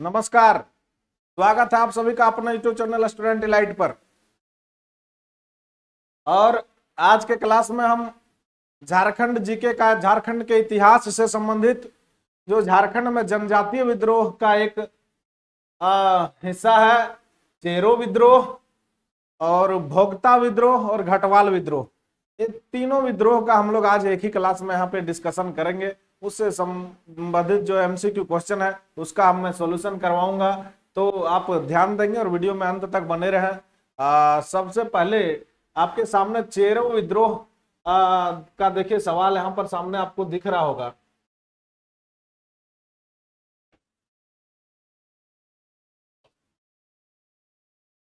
नमस्कार। स्वागत है आप सभी का अपना यूट्यूब चैनल स्टूडेंट इलाइट पर। और आज के क्लास में हम झारखंड जीके का झारखंड के इतिहास से संबंधित जो झारखंड में जनजातीय विद्रोह का एक आ, हिस्सा है चेरो विद्रोह और भोगता विद्रोह और घटवाल विद्रोह। ये तीनों विद्रोह का हम लोग आज एक ही क्लास में यहाँ पे डिस्कशन करेंगे। उससे संबंधित जो एमसीक्यू क्वेश्चन है, उसका मैं सोल्यूशन करवाऊँगा। तो आप ध्यान देंगे और वीडियो में अंत तक बने रहें। सबसे पहले आपके सामने चेरो विद्रोह का देखिए सवाल यहाँ पर सामने आपको दिख रहा होगा।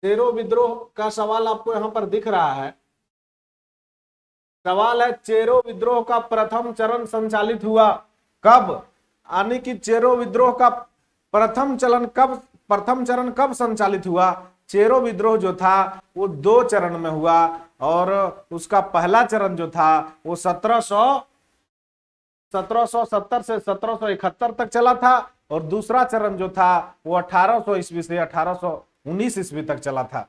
चेरो विद्रोह का सवाल आपको यहाँ पर दिख रहा है। सवाल है चेरो विद्रोह का प्रथम चरण संचालित हुआ। कब? यानी कि चेरो विद्रोह का प्रथम चलन कब, प्रथम चरण कब संचालित हुआ? चेरो विद्रोह जो था, वो दो चरण में हुआ और उसका पहला चरण जो था, वो सत्रह सौ सत्रह सौ सत्तर से सत्रह सौ इकहत्तर तक चला था और दूसरा चरण जो था, वो अठारह सौ ईस्वी से अठारह सौ उन्नीस ईस्वी तक चला था।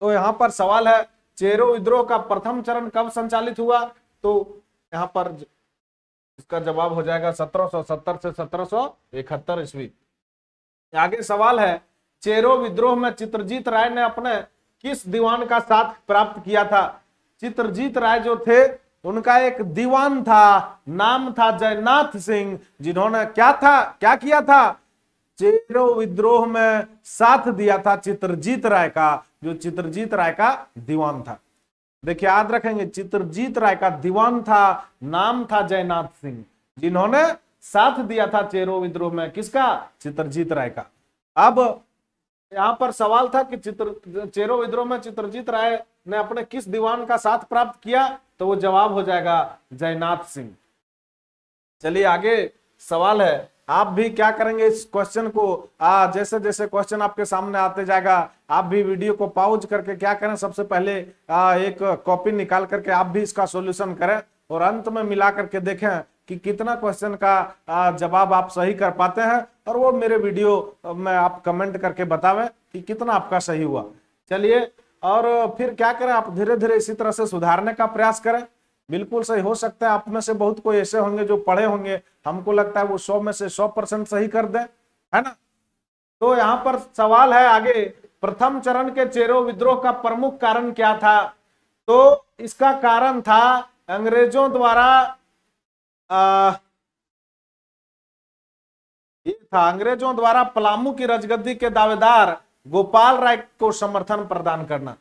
तो यहाँ पर सवाल है, चेरो विद्रोह का प्रथम चरण कब संचालित हुआ? तो यहाँ पर इसका जवाब हो जाएगा 1770 से सत्रह ईस्वी। आगे सवाल है, चेरो विद्रोह में चित्रजीत राय ने अपने किस दीवान का साथ प्राप्त किया था? चित्रजीत राय जो थे, उनका एक दीवान था, नाम था जयनाथ सिंह, जिन्होंने क्या था, क्या किया था? चेरो विद्रोह में साथ दिया था चित्रजीत राय का, जो चित्रजीत राय का दीवान था। देखिए, याद रखेंगे, चित्रजीत राय का दीवान था, नाम था जयनाथ सिंह, जिन्होंने साथ दिया था चेरो विद्रोह में। किसका? चित्रजीत राय का। अब यहाँ पर सवाल था कि चित्र चेरो विद्रोह में चित्रजीत राय ने अपने किस दीवान का साथ प्राप्त किया? तो वो जवाब हो जाएगा जयनाथ सिंह। चलिए, आगे सवाल है। आप भी क्या करेंगे इस क्वेश्चन को? आ, जैसे जैसे क्वेश्चन आपके सामने आते जाएगा आप भी वीडियो को पॉज करके क्या करें? सबसे पहले आ, एक कॉपी निकाल करके आप भी इसका सॉल्यूशन करें और अंत में मिला करके देखें कि कितना क्वेश्चन का जवाब आप सही कर पाते हैं और वो मेरे वीडियो में आप कमेंट करके बतावें कि कितना आपका सही हुआ। चलिए और फिर क्या करें? आप धीरे धीरे इसी तरह से सुधारने का प्रयास करें। बिल्कुल सही। हो सकता है आप में से बहुत कोई ऐसे होंगे जो पढ़े होंगे। हमको लगता है वो सौ में से सौ परसेंट सही कर दे, है ना? तो यहाँ पर सवाल है आगे। प्रथम चरण के चेरो विद्रोह का प्रमुख कारण क्या था? तो इसका कारण था अंग्रेज़ों द्वारा ये था अंग्रेज़ों द्वारा पलामू की रजगद्दी के दावेदार गोपाल राय को समर्थन प्रदान करना।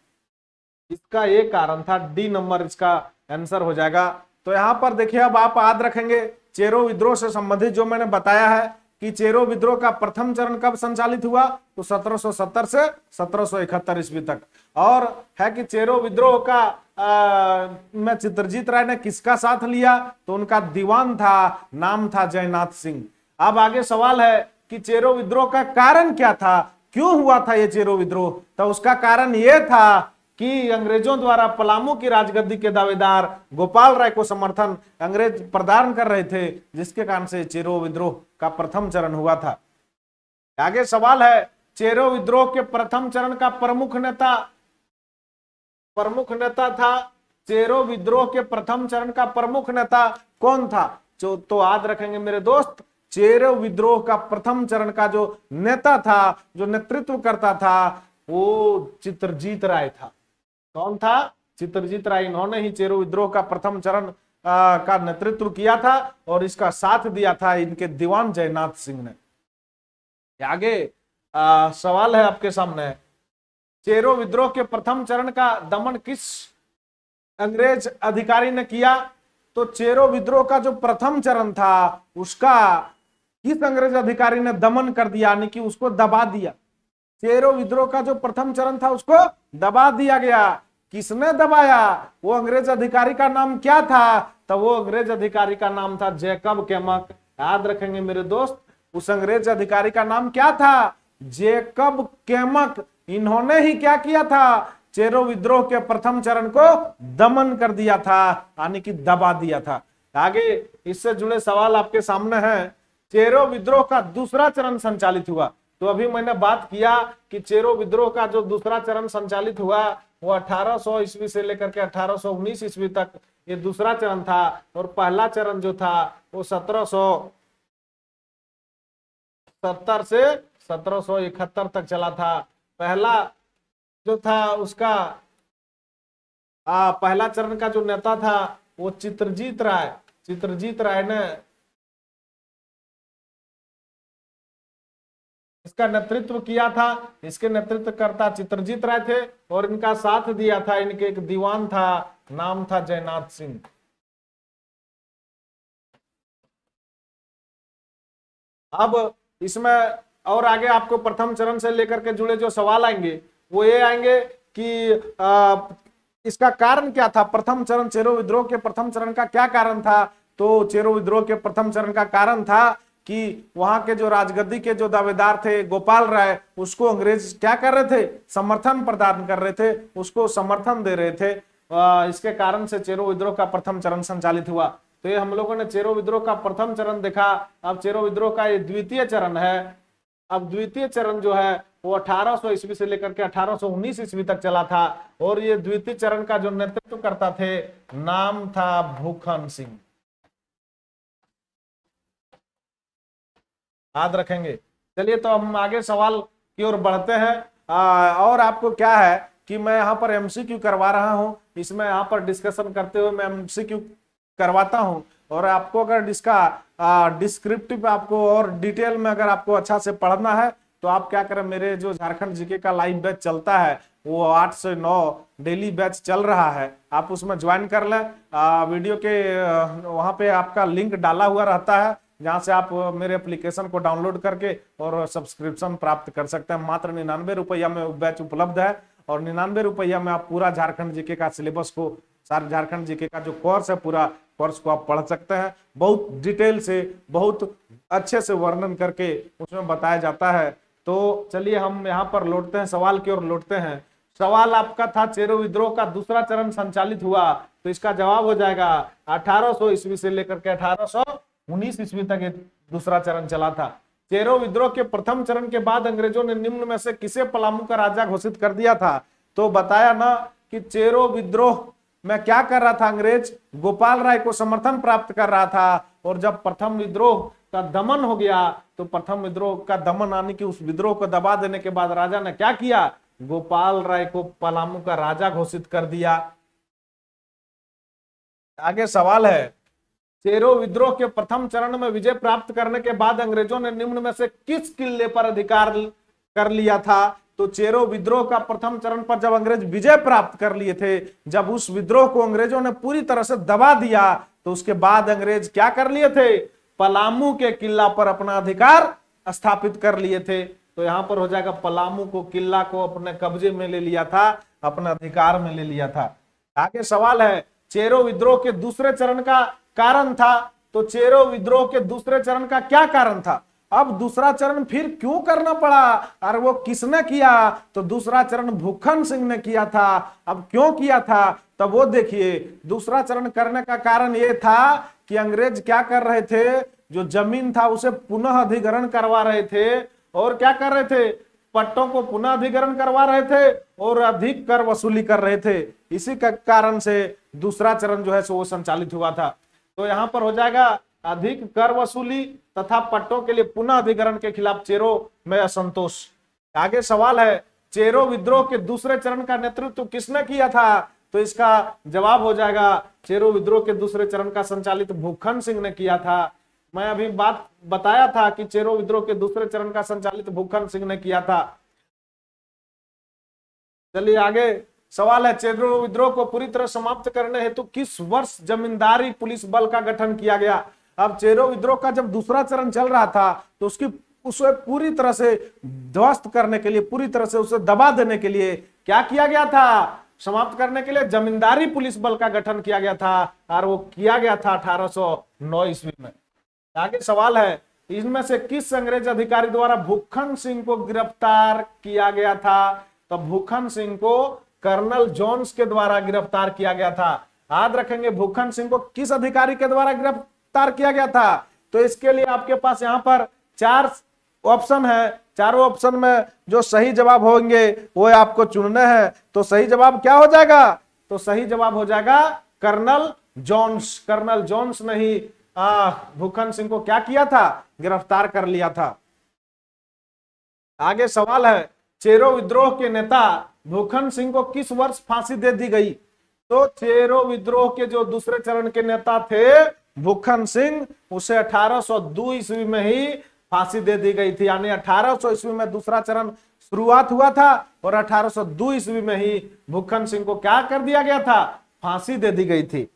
इसका ये कारण था। डी नंबर इसका आंसर हो जाएगा। तो यहाँ पर देखिए अब आप याद रखेंगे चेरो विद्रोह से संबंधित जो मैंने बताया है कि चेरो विद्रोह का प्रथम चरण कब संचालित हुआ? तो 1770 से सत्रह ईस्वी तक। और है कि चेरो विद्रोह का आ, में चित्रजीत राय ने किसका साथ लिया? तो उनका दीवान था नाम था जयनाथ सिंह। अब आगे सवाल है कि चेरो विद्रोह का कारण क्या था? क्यों हुआ था ये चेरो विद्रोह? तो उसका कारण यह था कि अंग्रेज़ों द्वारा पलामू की राजगद्दी के दावेदार गोपाल राय को समर्थन अंग्रेज़ प्रदान कर रहे थे, जिसके कारण से चेरो विद्रोह का प्रथम चरण हुआ था। आगे सवाल है, चेरो विद्रोह के प्रथम चरण का प्रमुख नेता प्रमुख नेता था, चेरो विद्रोह के प्रथम चरण का प्रमुख नेता कौन था? जो तो याद रखेंगे मेरे दोस्त, चेरो विद्रोह का प्रथम चरण का जो नेता था, जो नेतृत्व करता था, वो चित्रजीत राय था। कौन था? चित्रजीत राय। इन्होंने ही चेरो विद्रोह का प्रथम चरण का नेतृत्व किया था और इसका साथ दिया था इनके दीवान जयनाथ सिंह ने। आगे आ, सवाल है आपके सामने। चेरो विद्रोह के प्रथम चरण का दमन किस अंग्रेज़ अधिकारी ने किया? तो चेरो विद्रोह का जो प्रथम चरण था उसका किस अंग्रेज़ अधिकारी ने दमन कर दिया? यानी कि उसको दबा दिया। चेरो विद्रोह का जो प्रथम चरण था उसको दबा दिया गया। किसने दबाया? वो अंग्रेज़ अधिकारी का नाम क्या था? तो वो अंग्रेज़ अधिकारी का नाम था जैकब केमक। याद रखेंगे मेरे दोस्त, उस अंग्रेज़ अधिकारी का नाम क्या था? जेकब केमक। इन्होंने ही क्या किया था? चेरो विद्रोह के प्रथम चरण को दमन कर दिया था, यानी कि दबा दिया था। आगे इससे जुड़े सवाल आपके सामने हैं। चेरो विद्रोह का दूसरा चरण संचालित हुआ। तो अभी मैंने बात किया कि चेरो विद्रोह का जो दूसरा चरण संचालित हुआ वो 1800 ईस्वी से लेकर के 1819 ईस्वी तक ये दूसरा चरण था और पहला चरण जो था वो 1770 से 1771 तक चला था। पहला जो था उसका आ, पहला चरण का जो नेता था वो चित्रजीत राय चित्रजीत राय ने इसका नेतृत्व किया था इसके नेतृत्व करता चित्रजीत राय थे और इनका साथ दिया था इनके एक दीवान था नाम था जयनाथ सिंह। अब इसमें और आगे आपको प्रथम चरण से लेकर के जुड़े जो सवाल आएँगे वो ये आएँगे कि आ, इसका कारण क्या था? प्रथम चरण चेरो विद्रोह के प्रथम चरण का क्या कारण था? तो चेरो विद्रोह के प्रथम चरण का कारण था कि वहाँ के जो राजगद्दी के जो दावेदार थे, गोपाल राय, उसको अंग्रेज़ क्या कर रहे थे? समर्थन प्रदान कर रहे थे, उसको समर्थन दे रहे थे। इसके कारण से चेरो विद्रोह का प्रथम चरण संचालित हुआ। तो ये हम लोगों ने चेरो विद्रोह का प्रथम चरण देखा। अब चेरो विद्रोह का ये द्वितीय चरण है। अब द्वितीय चरण जो है, वो 1800 ईस्वी से लेकर के 1819 ईस्वी तक चला था। और ये द्वितीय चरण का जो नेतृत्व करता थे, नाम था भूखन सिंह। याद रखेंगे। चलिए तो हम आगे सवाल की ओर बढ़ते हैं। आ, और आपको क्या है कि मैं यहाँ पर एमसीक्यू करवा रहा हूँ। इसमें यहाँ पर डिस्कशन करते हुए मैं एमसीक्यू करवाता हूँ। और आपको अगर इसका डिस्क्रिप्टिव आपको और डिटेल में अगर आपको अच्छा से पढ़ना है तो आप क्या करें मेरे जो झारखंड जीके का लाइव बैच चलता है वो आठ से नौ डेली बैच चल रहा है। आप उसमें ज्वाइन कर लें। वीडियो के वहाँ पे आपका लिंक डाला हुआ रहता है। जहाँ से आप मेरे एप्लीकेशन को डाउनलोड करके और सब्सक्रिप्शन प्राप्त कर सकते हैं। मात्र निन्यानवे रुपया में बैच उपलब्ध है और निन्यानवे रुपया में आप पूरा झारखंड जीके का सिलेबस को, सारे झारखंड जीके का जो कोर्स है, पूरा कोर्स को आप पढ़ सकते हैं। बहुत डिटेल से, बहुत अच्छे से वर्णन करके उसमें बताया जाता है। तो चलिए हम यहाँ पर लौटते हैं, सवाल की ओर लौटते हैं। सवाल आपका था, चेरो विद्रोह का दूसरा चरण संचालित हुआ तो इसका जवाब हो जाएगा 1800 ईस्वी से लेकर के अठारह सौ उन्नीस ईस्वी तक दूसरा चरण चला था। चेरो विद्रोह के प्रथम चरण के बाद अंग्रेज़ों ने निम्न में से किसे पलामू का राजा घोषित कर दिया था? तो बताया ना कि चेरो विद्रोह में क्या कर रहा था अंग्रेज़? गोपाल राय को समर्थन प्राप्त कर रहा था और जब प्रथम विद्रोह का दमन हो गया तो प्रथम विद्रोह का दमन आने की उस विद्रोह को दबा देने के बाद राजा ने क्या किया? गोपाल राय को पलामू का राजा घोषित कर दिया। आगे सवाल है चेरो विद्रोह के प्रथम चरण में विजय प्राप्त करने के बाद अंग्रेज़ों ने निम्न में से किस किले पर अधिकार कर लिया था? तो चेरो विद्रोह का प्रथम चरण पर जब अंग्रेज़ विजय प्राप्त कर लिए थे, जब उस विद्रोह को अंग्रेज़ों ने पूरी तरह से दबा दिया तो उसके बाद अंग्रेज़ क्या कर लिए थे? पलामू के किला पर अपना अधिकार स्थापित कर लिए थे। तो यहाँ पर हो जाएगा, पलामू को किला को अपने कब्जे में ले लिया था, अपने अधिकार में ले लिया था। आगे सवाल है, चेरो विद्रोह के दूसरे चरण का कारण था तो चेरो विद्रोह के दूसरे चरण का क्या कारण था? अब दूसरा चरण फिर क्यों करना पड़ा? और वो किसने किया? तो दूसरा चरण भूखन सिंह ने किया था। अब क्यों किया था? तब वो देखिए, दूसरा चरण करने का कारण ये था कि अंग्रेज़ क्या कर रहे थे? जो ज़मीन था, उसे पुनः अधिग्रहण करवा रहे थे। और क्या कर रहे थे? पट्टों को पुनः अधिग्रहण करवा रहे थे और अधिक कर वसूली कर रहे थे। इसी के, कारण से दूसरा चरण जो है सो वो संचालित हुआ था। तो यहाँ पर हो जाएगा अधिक कर वसूली तथा पट्टों के लिए पुनः अधिग्रहण के खिलाफ चेरो में असंतोष। आगे सवाल है, चेरो विद्रोह के दूसरे चरण का नेतृत्व किसने किया था? तो इसका जवाब हो जाएगा, चेरो विद्रोह के दूसरे चरण का संचालित भूखन सिंह ने किया था। मैं अभी बात बताया था कि चेरो विद्रोह के दूसरे चरण का संचालित भूखन सिंह ने किया था। चलिए आगे सवाल है चेरो विद्रोह को पूरी तरह समाप्त करने हेतु किस वर्ष जमींदारी पुलिस बल का गठन किया गया? अब चेरो विद्रोह का जब दूसरा चरण चल रहा था तो उसकी, उसे पूरी तरह से ध्वस्त करने के लिए, पूरी तरह से उसे दबा देने के लिए क्या किया गया था? समाप्त करने के लिए जमींदारी पुलिस बल का गठन किया गया था, और वो किया गया था अठारह ईस्वी में। आगे सवाल है, इनमें से किस अंग्रेज़ अधिकारी द्वारा भूखन सिंह को गिरफ़्तार किया गया था? तो भूखन सिंह को कर्नल जोन्स के द्वारा गिरफ़्तार किया गया था। याद रखेंगे भूखन सिंह को किस अधिकारी के द्वारा गिरफ़्तार किया गया था? तो इसके लिए आपके पास यहाँ पर चार ऑप्शन है। चारों ऑप्शन में जो सही जवाब होंगे, वो आपको चुनने हैं। तो सही जवाब क्या हो जाएगा? तो सही जवाब हो जाएगा कर्नल जॉन्स। कर्नल जॉन्स ने ही भूखन सिंह को क्या किया था? गिरफ़्तार कर लिया था। आगे सवाल है, चेरो विद्रोह के नेता भूखन सिंह को किस वर्ष फांसी दे दी गई? तो चेरो विद्रोह के जो दूसरे चरण के नेता थे भूखन सिंह, उसे 1802 ईस्वी में ही फांसी दे दी गई थी। यानी 1800 ईस्वी में दूसरा चरण शुरुआत हुआ था और 1802 ईस्वी में ही भूखन सिंह को क्या कर दिया गया था? फांसी दे दी गई थी।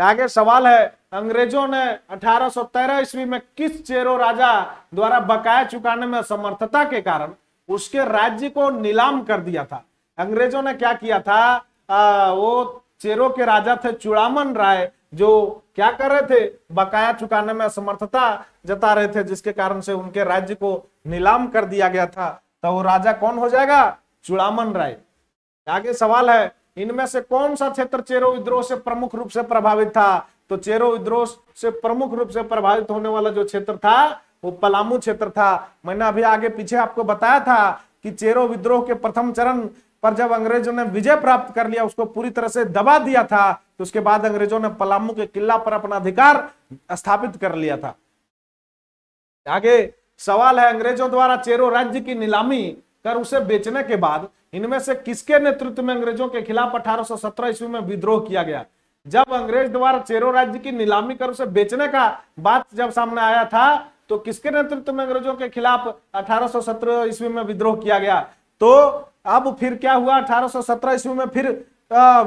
आगे सवाल है, अंग्रेज़ों ने 1813 ईस्वी में किस चेरो राजा द्वारा बकाया चुकाने में असमर्थता के कारण उसके राज्य को नीलाम कर दिया था। अंग्रेज़ों ने क्या किया था? आ, वो चेरो के राजा थे चुड़ामन राय जो क्या कर रहे थे? बकाया चुकाने में असमर्थता जता रहे थे जिसके कारण से उनके राज्य को नीलाम कर दिया गया था। तो वो राजा कौन हो जाएगा? चुड़ामन राय। आगे सवाल है इनमें से कौन सा क्षेत्र चेरो विद्रोह से प्रमुख रूप से प्रभावित था? तो चेरो विद्रोह से प्रमुख रूप से प्रभावित होने वाला जो क्षेत्र था वो पलामू क्षेत्र था। मैंने अभी आगे पीछे आपको बताया था कि चेरो विद्रोह के प्रथम चरण पर जब अंग्रेज़ों ने विजय प्राप्त कर लिया, उसको पूरी तरह से दबा दिया था तो उसके बाद अंग्रेज़ों ने पलामू के किला पर अपना अधिकार स्थापित कर लिया था। आगे सवाल है अंग्रेज़ों द्वारा चेरो राज्य की नीलामी कर उसे बेचने के बाद, इनमें से किसके नेतृत्व में अंग्रेज़ों के खिलाफ 1817 ईस्वी में विद्रोह किया गया? जब अंग्रेज़ द्वारा चेरो राज्य की नीलामी कर उसे बेचने का बात जब सामने आया था तो किसके नेतृत्व में अंग्रेज़ों के खिलाफ 1817 ईस्वी में विद्रोह किया गया? तो अब फिर क्या हुआ? 1817 ईस्वी में फिर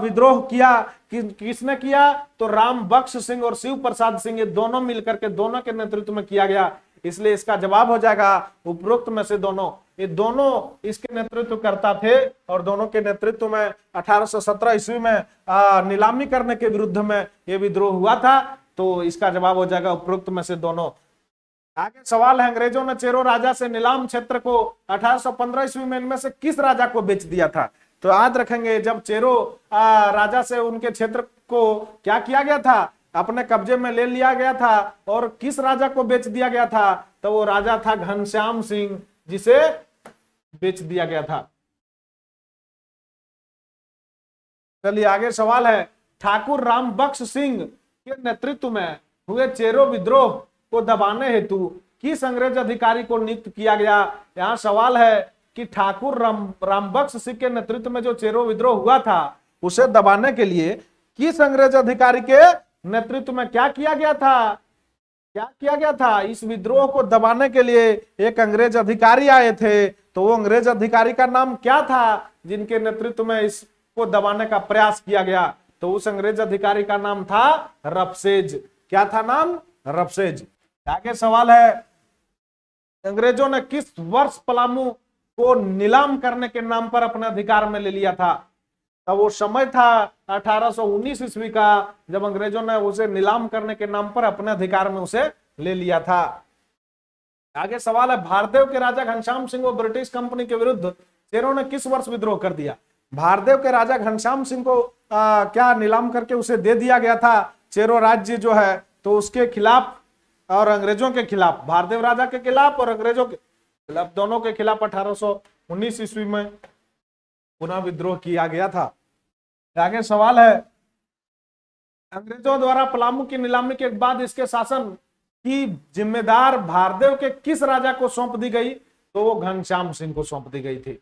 विद्रोह किया। कि, किसने किया? तो राम बख्श सिंह और शिव प्रसाद सिंह ये दोनों मिलकर के दोनों के नेतृत्व में किया गया। इसलिए इसका जवाब हो जाएगा उपरोक्त में से दोनों। ये दोनों इसके नेतृत्व करता थे और दोनों के नेतृत्व में 1817 ईस्वी में आ, नीलामी करने के विरुद्ध में ये विद्रोह हुआ था। तो इसका जवाब हो जाएगा उपरोक्त में से दोनों। आगे सवाल है अंग्रेज़ों ने चेरो राजा से नीलाम क्षेत्र को 1815 ईस्वी में इनमें से किस राजा को बेच दिया था? तो याद रखेंगे जब चेरो आ, राजा से उनके क्षेत्र को क्या किया गया था? अपने कब्जे में ले लिया गया था और किस राजा को बेच दिया गया था? तो वो राजा था घनश्याम सिंह जिसे बेच दिया गया था। चलिए आगे सवाल है ठाकुर राम बख्श सिंह के नेतृत्व में हुए चेरो विद्रोह को दबाने हेतु किस अंग्रेज़ अधिकारी को नियुक्त किया गया? यहाँ सवाल है कि ठाकुर राम, रामबख्श सिंह के नेतृत्व में जो चेरो विद्रोह हुआ था, उसे दबाने के लिए किस अंग्रेज़ अधिकारी के नेतृत्व में क्या किया गया था? क्या किया गया था? इस विद्रोह को दबाने के लिए एक अंग्रेज़ अधिकारी आए थे तो वो अंग्रेज़ अधिकारी का नाम क्या था, जिनके नेतृत्व में इसको दबाने का प्रयास किया गया? तो उस अंग्रेज़ अधिकारी का नाम था रफसेज। क्या था नाम? रफसेज। आगे सवाल है अंग्रेज़ों ने किस वर्ष पलामू को नीलाम करने के नाम पर अपने अधिकार में ले लिया था? तब वो समय था 1819 ईस्वी का जब अंग्रेज़ों ने उसे नीलाम करने के नाम पर अपने अधिकार में उसे ले लिया था। आगे सवाल है भारदेव के राजा घनश्याम सिंह को ब्रिटिश कंपनी के विरुद्ध चेरों ने किस वर्ष विद्रोह कर दिया? भारदेव के राजा घनश्याम सिंह को आ, क्या नीलाम करके उसे दे दिया गया था? चेरो राज्य जो है तो उसके खिलाफ और अंग्रेज़ों के खिलाफ भारदेव राजा के खिलाफ और अंग्रेज़ों के खिलाफ, दोनों के खिलाफ 1819 ईस्वी में पुनः विद्रोह किया गया था। आगे सवाल है, अंग्रेज़ों द्वारा पलामू की नीलामी के बाद इसके शासन की जिम्मेदार भारदेव के किस राजा को सौंप दी गई? तो वो घनश्याम सिंह को सौंप दी गई थी।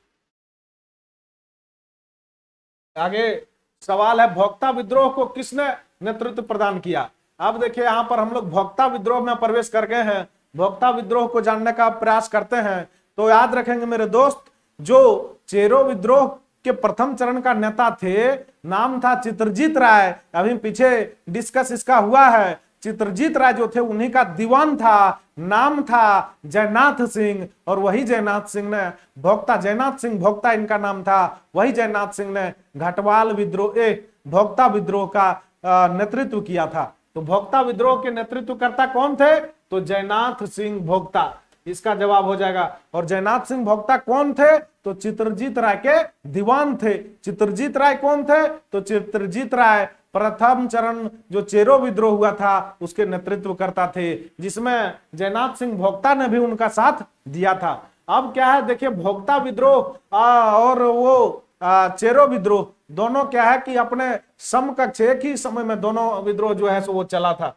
आगे सवाल है, भोक्ता विद्रोह को किसने नेतृत्व प्रदान किया? अब देखिए, यहाँ पर हम लोग भोक्ता विद्रोह में प्रवेश कर गए हैं। भोक्ता विद्रोह को जानने का प्रयास करते हैं। तो याद रखेंगे मेरे दोस्त, जो चेरो विद्रोह के प्रथम चरण का नेता थे, नाम था चित्रजीत राय। अभी पीछे डिस्कस इसका हुआ है। चित्रजीत राय जो थे, उन्हीं का दीवान था, नाम था जयनाथ सिंह, और वही जयनाथ सिंह ने भोक्ता, जयनाथ सिंह भोक्ता इनका नाम था। वही जयनाथ सिंह ने घटवाल विद्रोह भोक्ता विद्रोह का नेतृत्व किया था। तो भोक्ता विद्रोह के नेतृत्व करता कौन थे? तो जयनाथ सिंह भोक्ता। इसका जवाब हो जाएगा, और जयनाथ सिंह भोक्ता कौन थे? तो चित्रजीत राय के दीवान थे। चित्रजीत राय कौन थे? तो चित्रजीत राय, प्रथम चरण जो चेरो विद्रोह हुआ था, उसके नेतृत्व करता थे, जिसमें जयनाथ सिंह भोक्ता ने भी उनका साथ दिया था। अब क्या है? देखिए, भोक्ता विद्रोह और वो चेरो विद्रोह दोनों क्या है कि अपने समकक्ष एक ही समय में दोनों विद्रोह जो है सो वो चला था।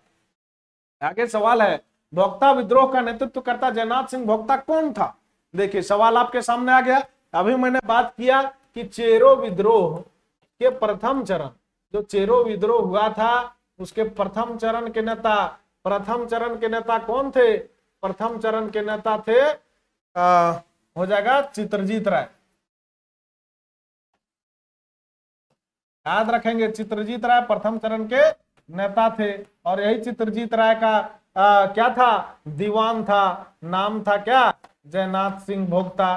आगे सवाल है भोक्ता विद्रोह का नेतृत्व करता जयनाथ सिंह भोक्ता कौन था? देखिए सवाल आपके सामने आ गया। अभी मैंने बात किया कि चेरो विद्रोह के प्रथम चरण जो चेरो विद्रोह हुआ था उसके प्रथम चरण के नेता प्रथम चरण के नेता कौन थे? प्रथम चरण के नेता थे आ, हो जाएगा चित्रजीत राय। याद रखेंगे चित्रजीत राय प्रथम चरण के नेता थे और यही चित्रजीत राय का आ, क्या था? दीवान था नाम था क्या? जयनाथ सिंह भोक्ता।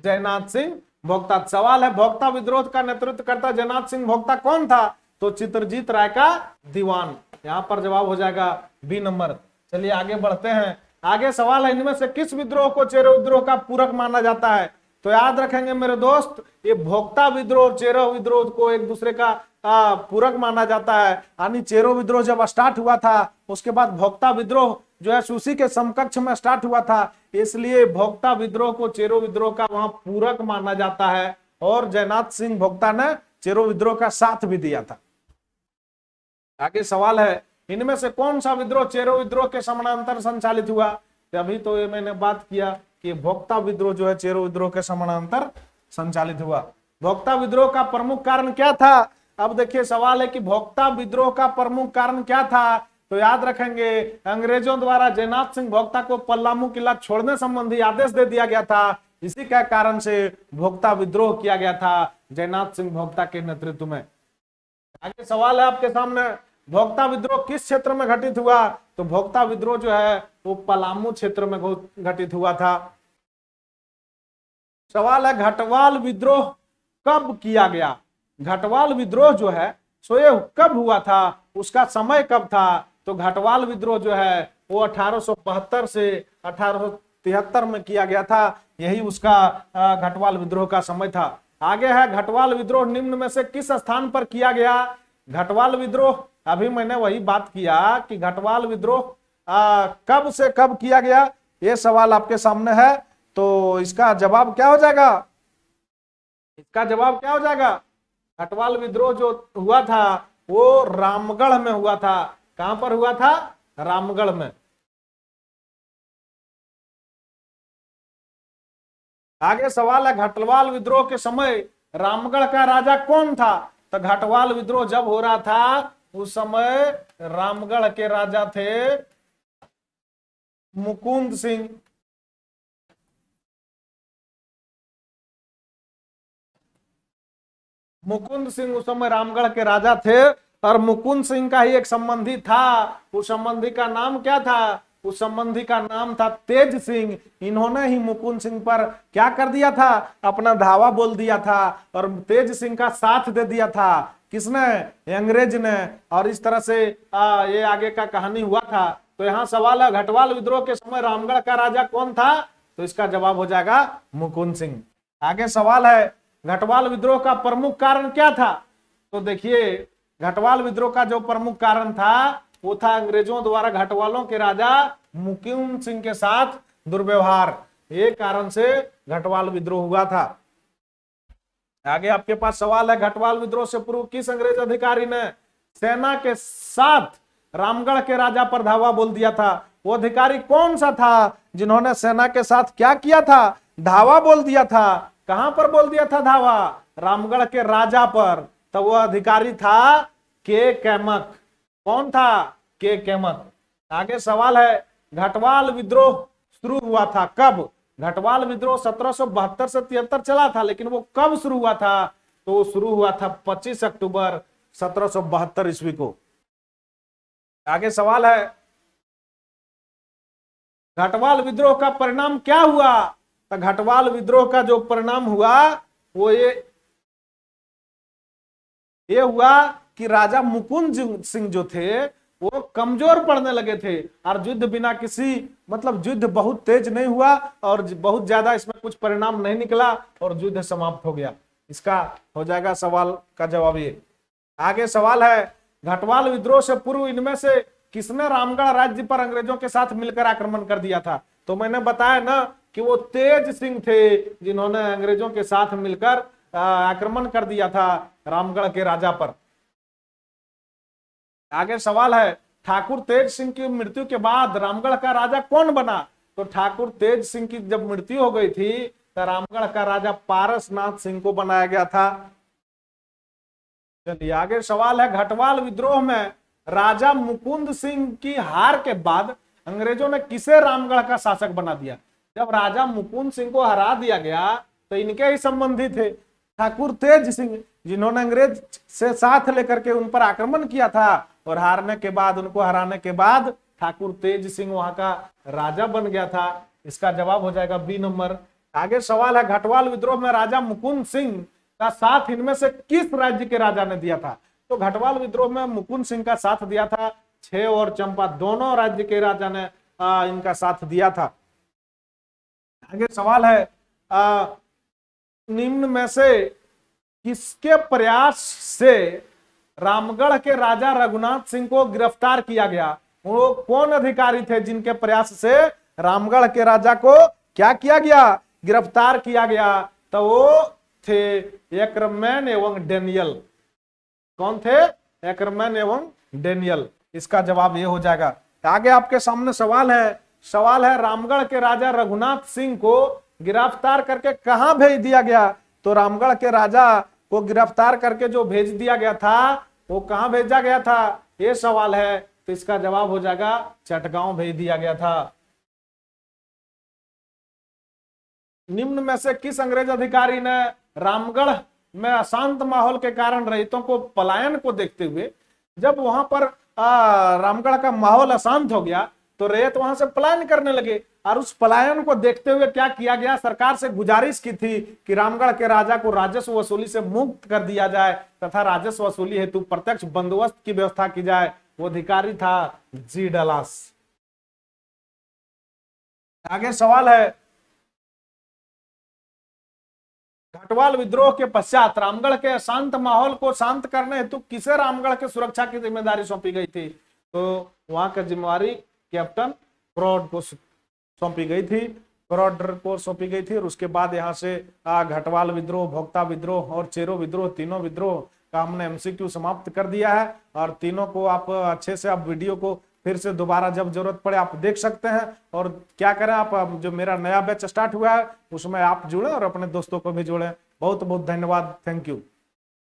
जयनाथ सिंह भोक्ता। सवाल है भोक्ता विद्रोह का नेतृत्व करता जयनाथ सिंह भोक्ता कौन था? तो चित्रजीत राय का दीवान। यहाँ पर जवाब हो जाएगा बी नंबर। चलिए आगे बढ़ते हैं। आगे सवाल है, इनमें से किस विद्रोह को चेरो विद्रोह का पूरक माना जाता है? तो याद रखेंगे मेरे दोस्त, ये भोक्ता विद्रोह और चेरो विद्रोह को एक दूसरे का पूरक माना जाता है। यानी चेरो विद्रोह जब स्टार्ट हुआ था, उसके बाद भोक्ता विद्रोह जो है सुशी के समकक्ष में स्टार्ट हुआ था। इसलिए भोक्ता विद्रोह को चेरो विद्रोह का वहाँ पूरक माना जाता है। और जयनाथ सिंह भोक्ता ने चेरो विद्रोह का साथ भी दिया था। आगे सवाल है, इनमें से कौन सा विद्रोह चेरो विद्रोह के समानांतर संचालित हुआ? अभी तो ये मैंने बात किया कि भोक्ता विद्रोह जो है, चेरो विद्रोह के समानांतर संचालित हुआ। भोक्ता विद्रोह का प्रमुख कारण क्या था? अब देखिए, सवाल है कि भोक्ता विद्रोह का प्रमुख कारण क्या था? तो याद रखेंगे, अंग्रेज़ों द्वारा जयनाथ सिंह भोक्ता को पल्लामू किला छोड़ने संबंधी आदेश दे दिया गया था। इसी के कारण से भोक्ता विद्रोह किया गया था जयनाथ सिंह भोक्ता के नेतृत्व में। आगे सवाल है आपके सामने भोक्ता विद्रोह किस क्षेत्र में घटित हुआ? तो भोक्ता विद्रोह जो है, वो पलामू क्षेत्र में घटित हुआ था। सवाल है, घटवाल विद्रोह कब किया गया? घटवाल विद्रोह जो है सो ये कब हुआ था? उसका समय कब था? तो घटवाल विद्रोह जो है, वो अठारह से अठारह में किया गया था। यही उसका घटवाल विद्रोह का समय था। आगे है, घटवाल विद्रोह निम्न में से किस स्थान पर किया गया? घटवाल विद्रोह अभी मैंने वही बात किया कि घटवाल विद्रोह कब से कब किया गया, ये सवाल आपके सामने है तो इसका जवाब क्या हो जाएगा? इसका जवाब क्या हो जाएगा? घटवाल विद्रोह जो हुआ था, वो रामगढ़ में हुआ था। कहाँ पर हुआ था? रामगढ़ में। आगे सवाल है, घटवाल विद्रोह के समय रामगढ़ का राजा कौन था? तो घटवाल विद्रोह जब हो रहा था उस समय रामगढ़ के राजा थे मुकुंद सिंह। मुकुंद सिंह उस समय रामगढ़ के राजा थे और मुकुंद सिंह का ही एक संबंधी था। उस संबंधी का नाम क्या था? उस संबंधी का नाम था तेज सिंह। इन्होंने ही मुकुंद सिंह पर क्या कर दिया था? अपना धावा बोल दिया था और तेज सिंह का साथ दे दिया था। किसने अंग्रेज़ ने और इस तरह से आ, ये आगे का कहानी हुआ था। तो यहाँ सवाल है घटवाल विद्रोह के समय रामगढ़ का राजा कौन था? तो इसका जवाब हो जाएगा मुकुंद सिंह। आगे सवाल है घटवाल विद्रोह का प्रमुख कारण क्या था? तो देखिए घटवाल विद्रोह का जो प्रमुख कारण था वो था अंग्रेज़ों द्वारा घटवालों के राजा मुकुंद सिंह के साथ दुर्व्यवहार। ये कारण से घटवाल विद्रोह हुआ था। आगे आपके पास सवाल है, घटवाल विद्रोह से पूर्व किस अंग्रेज़ अधिकारी ने सेना के साथ रामगढ़ के राजा पर धावा बोल दिया था? वो अधिकारी कौन सा था जिन्होंने सेना के साथ क्या किया था? धावा बोल दिया था। कहाँ पर बोल दिया था धावा? रामगढ़ के राजा पर। तो वो अधिकारी था के कैमक। कौन था? के कैमक। आगे सवाल है, घटवाल विद्रोह शुरू हुआ था कब? घटवाल विद्रोह सत्रह सौ बहत्तर से तिहत्तर चला था, लेकिन वो कब शुरू हुआ था? तो शुरू हुआ था 25 अक्टूबर सत्रह ईस्वी को। आगे सवाल है, घटवाल विद्रोह का परिणाम क्या हुआ? तो घटवाल विद्रोह का जो परिणाम हुआ, वो ये ये हुआ कि राजा मुकुंद सिंह जो थे वो कमज़ोर पड़ने लगे थे और युद्ध बिना किसी मतलब युद्ध बहुत तेज नहीं हुआ और बहुत ज़्यादा इसमें कुछ परिणाम नहीं निकला और युद्ध समाप्त हो गया। इसका हो जाएगा सवाल का जवाब ये। आगे सवाल है, घटवाल विद्रोह से पूर्व इनमें से किसने रामगढ़ राज्य पर अंग्रेज़ों के साथ मिलकर आक्रमण कर दिया था? तो मैंने बताया ना कि वो तेज सिंह थे जिन्होंने अंग्रेज़ों के साथ मिलकर आक्रमण कर दिया था रामगढ़ के राजा पर। आगे सवाल है, ठाकुर तेज सिंह की मृत्यु के बाद रामगढ़ का राजा कौन बना? तो ठाकुर तेज सिंह की जब मृत्यु हो गई थी तो रामगढ़ का राजा पारसनाथ सिंह को बनाया गया था। चलिए, आगे सवाल है, घटवाल विद्रोह में राजा मुकुंद सिंह की हार के बाद अंग्रेज़ों ने किसे रामगढ़ का शासक बना दिया? जब राजा मुकुंद सिंह को हरा दिया गया तो इनके ही संबंधी थे ठाकुर तेज सिंह, जिन्होंने अंग्रेज़ से साथ लेकर के उन पर आक्रमण किया था। और हारने के बाद उनको हराने के बाद ठाकुर तेज सिंह वहाँ का राजा बन गया था। इसका जवाब हो जाएगा बी नंबर। आगे सवाल है घटवाल विद्रोह में राजा मुकुंद सिंह का साथ इनमें से किस राज्य के राजा ने दिया था? तो घटवाल विद्रोह में मुकुंद सिंह का साथ दिया था छह और चंपा दोनों राज्य के राजा ने आ, इनका साथ दिया था। आगे सवाल है निम्न में से किसके प्रयास से रामगढ़ के राजा रघुनाथ सिंह को गिरफ़्तार किया गया। वो कौन अधिकारी थे जिनके प्रयास से रामगढ़ के राजा को क्या किया गया? गिरफ़्तार किया गया। तो वो थे एकरमैन एवं डेनियल। कौन थे? एकरमैन एवं डेनियल। इसका जवाब ये हो जाएगा। आगे आपके सामने सवाल है। सवाल है, रामगढ़ के राजा रघुनाथ सिंह को गिरफ़्तार करके कहा भेज दिया गया? तो रामगढ़ के राजा को गिरफ़्तार करके जो भेज दिया गया था वो कहा भेजा गया था? ये सवाल है तो इसका जवाब हो जाएगा, चटगांव भेज दिया गया था। निम्न में से किस अंग्रेज़ अधिकारी ने रामगढ़ में अशांत माहौल के कारण रहितों को पलायन को देखते हुए, जब वहाँ पर रामगढ़ का माहौल अशांत हो गया तो रेत वहाँ से पलायन करने लगे। और उस पलायन को देखते हुए क्या किया गया? सरकार से गुजारिश की थी कि रामगढ़ के राजा को राजस्व वसूली से मुक्त कर दिया जाए तथा राजस्व वसूली हेतु प्रत्यक्ष बंदोबस्त की व्यवस्था की जाए। वो अधिकारी था जी डलास। आगे सवाल है, घटवाल विद्रोह के पश्चात रामगढ़ के शांत माहौल को शांत करने हेतु किसे रामगढ़ के सुरक्षा की ज़िम्मेदारी सौंपी गई थी? तो वहाँ की जिम्मेवारी कैप्टन फ्रॉड को सौंपी गई थी फ्रॉड को सौंपी गई थी और उसके बाद यहाँ से घटवाल विद्रोह, भोक्ता विद्रोह और चेरो विद्रोह, तीनों विद्रोह का हमने एमसीक्यू समाप्त कर दिया है और तीनों को आप, अच्छे से आप वीडियो को फिर से दोबारा जब ज़रूरत पड़े आप देख सकते हैं और क्या करें आप जो मेरा नया बैच स्टार्ट हुआ है, उसमें आप जुड़े और अपने दोस्तों को भी जोड़े। बहुत बहुत धन्यवाद। Thank you